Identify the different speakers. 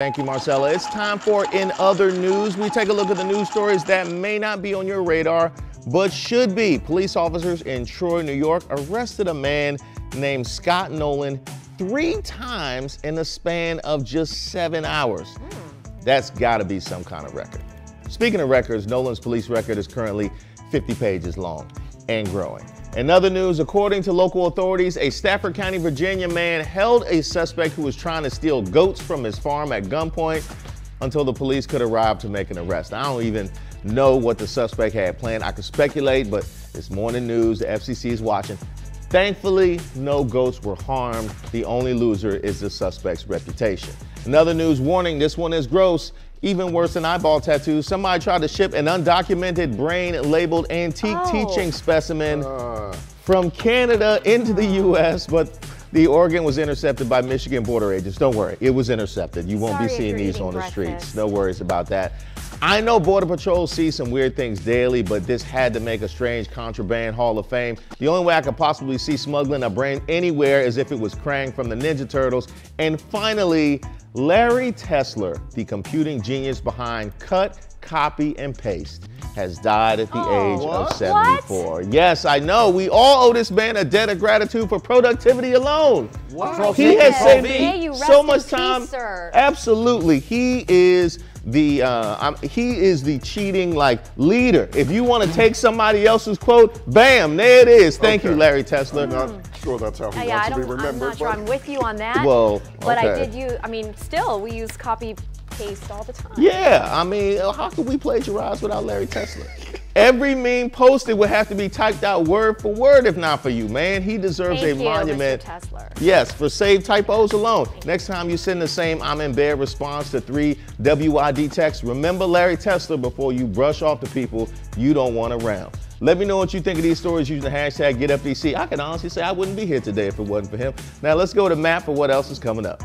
Speaker 1: Thank you, Marcella. It's time for In Other News. We take a look at the news stories that may not be on your radar, but should be. Police officers in Troy, New York arrested a man named Scott Nolan three times in the span of just seven hours. That's got to be some kind of record. Speaking of records, Nolan's police record is currently 50 pages long and growing. In other news, according to local authorities, a Stafford County, Virginia man held a suspect who was trying to steal goats from his farm at gunpoint until the police could arrive to make an arrest. I don't even know what the suspect had planned. I could speculate, but it's morning news. The FCC is watching. Thankfully, no goats were harmed. The only loser is the suspect's reputation. Another news warning this one is gross. Even worse than eyeball tattoos, somebody tried to ship an undocumented brain labeled antique
Speaker 2: Oh.
Speaker 1: teaching specimen uh. from Canada into the U.S., but the organ was intercepted by Michigan border agents. Don't worry, it was intercepted. You won't be
Speaker 2: Sorry if
Speaker 1: seeing these
Speaker 2: eating
Speaker 1: on the streets. No worries about that. I know Border Patrol sees some weird things daily, but this had to make a strange contraband Hall of Fame. The only way I could possibly see smuggling a brain anywhere is if it was Krang from the Ninja Turtles. And finally, Larry Tesler, the computing genius behind cut, copy, and paste, has died at the
Speaker 2: Oh,
Speaker 1: age
Speaker 2: what?
Speaker 1: of 74. Yes, I know. We all owe this man a debt of gratitude for productivity alone.
Speaker 2: Wow.
Speaker 1: He has saved me so
Speaker 2: in
Speaker 1: much
Speaker 2: peace,
Speaker 1: time.
Speaker 2: sir.
Speaker 1: Absolutely, he is the uh, I'm, he is the cheating like leader. If you want to take somebody else's quote, bam, there it is. Thank you, Larry Tesler.
Speaker 3: I'm not sure that's how he
Speaker 2: Uh, yeah, I
Speaker 3: wants to be
Speaker 2: don't, I'm
Speaker 3: remembered.
Speaker 2: not sure I'm with you on that.
Speaker 1: Well,
Speaker 2: but I did use, I mean, still, we use copy paste all the time.
Speaker 1: Yeah, I mean, how could we plagiarize without Larry Tesler? Every meme posted would have to be typed out word for word if not for you, man. He deserves
Speaker 2: Thank
Speaker 1: a
Speaker 2: you,
Speaker 1: monument.
Speaker 2: Mr. Tesler.
Speaker 1: Yes, for save typos alone. Next time you send the same I'm in bed response to three WID texts, remember Larry Tesler before you brush off the people you don't want around. Let me know what you think of these stories using the hashtag GetUpDC. I can honestly say I wouldn't be here today if it wasn't for him. Now let's go to Matt for what else is coming up.